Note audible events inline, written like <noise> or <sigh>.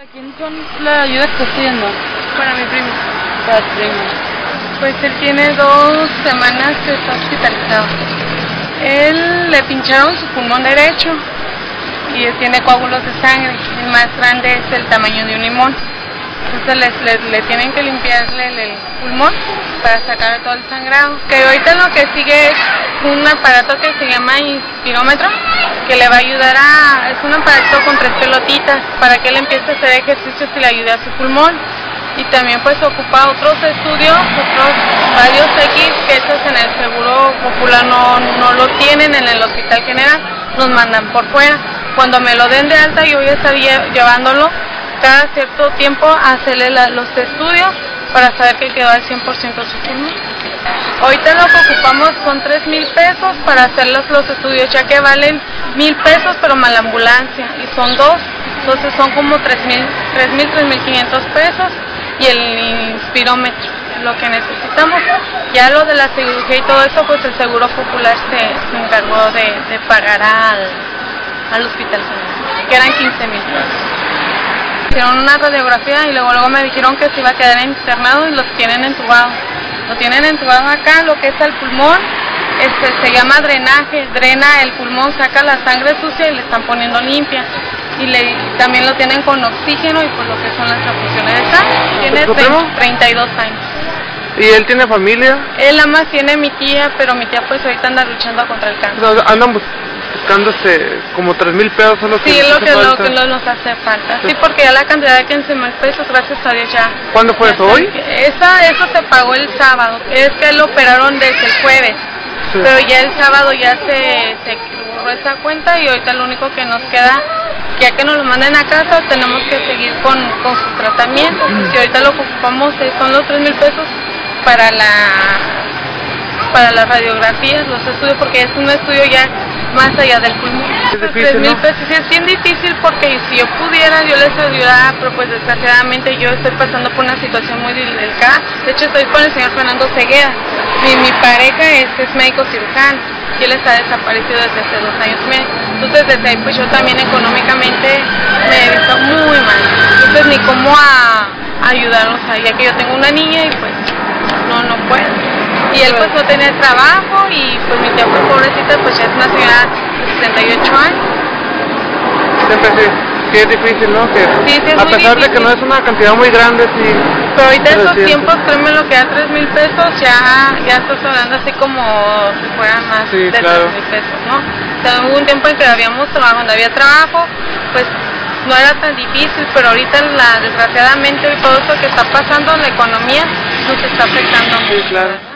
¿A quién son la ayuda que está pidiendo? Para mi primo. Para tu primo. Pues él tiene dos semanas que está hospitalizado. Él le pincharon su pulmón derecho y él tiene coágulos de sangre. El más grande es el tamaño de un limón. Entonces le, le- le tienen que limpiarle el, el pulmón para sacar todo el sangrado. Que ahorita lo que sigue es un aparato que se llama inspirómetro, que le va a ayudar a... Es un aparato con tres pelotitas para que él empiece a hacer ejercicios y le ayude a su pulmón. Y también pues ocupa otros estudios, otros rayos X que esos en el seguro popular no, no lo tienen, en el hospital general nos mandan por fuera. Cuando me lo den de alta yo voy a estar lle- llevándolo cada cierto tiempo a hacerle la- los estudios para saber que quedó al 100% su pulmón. Ahorita lo que ocupamos son 3 mil pesos para hacer los, los estudios, ya que valen mil pesos pero más la ambulancia y son dos, entonces son como 3 mil, 3 mil, 3 mil 500 pesos y el inspirómetro, lo que necesitamos. Ya lo de la cirugía y todo eso, pues el Seguro Popular se, encargó de, pagar al, al hospital que eran 15 mil pesos. Hicieron una radiografía y luego, luego me dijeron que se iba a quedar internado y los tienen entubado. Lo tienen entubado acá, lo que es el pulmón, este, se llama drenaje, drena el pulmón, saca la sangre sucia y le están poniendo limpia. Y le, también lo tienen con oxígeno y por lo que son las transfusiones de sangre. Tiene ¿Tu primo? 30 32 años. ¿Y él tiene familia? Él nada más tiene mi tía, pero mi tía pues ahorita anda luchando contra el cáncer. O sea, andan bus- buscando este, como tres mil pesos. es lo que Sí, es les lo que, lo que lo- nos hace falta. Sí, porque ya la cantidad de 15 mil pesos, gracias a Dios ya. ¿Cuándo fue ya eso? ¿Hoy? Esa, eso se pagó el sábado. Es que lo operaron desde el jueves. Sí. <laughs> Pero ya el sábado ya se, se borró esa cuenta y ahorita lo único que nos queda, ya que nos lo manden a casa, tenemos que seguir con, con su tratamiento. Y ahorita lo que ocupamos eh, son los 3 mil pesos para la para las radiografías, los estudios, porque es un estudio ya más allá del pulmón. Es difícil, 3,000 ¿no? pesos sí es bien difícil porque si yo pudiera, yo les ayudara, pero pues desgraciadamente yo estoy pasando por una situación muy delicada. De hecho, estoy con el señor Fernando Ceguera. Mi, mi pareja es, es médico cirujano y él está desaparecido desde hace dos años. Entonces, desde ahí, pues yo también económicamente me he visto muy mal. Entonces, ni cómo a, ayudarlos ahí, ya que yo tengo una niña y pues. Y él pues no tenía trabajo y pues mi tía pues pobrecita pues ya es una señora de 68 años. Siempre sí, sí es difícil, ¿no? Que, Sí, sí, es a muy pesar de que no es una cantidad muy grande, sí. Pero ahorita Pero esos tiempos, créeme lo que da 3 mil pesos, ya, ya estás hablando así como si fueran más Sí, de claro. 3 mil pesos, ¿no? O sea, hubo un tiempo en que habíamos trabajo, cuando había trabajo, pues no era tan difícil, pero ahorita la, desgraciadamente todo esto que está pasando, la economía nos está afectando Sí, claro.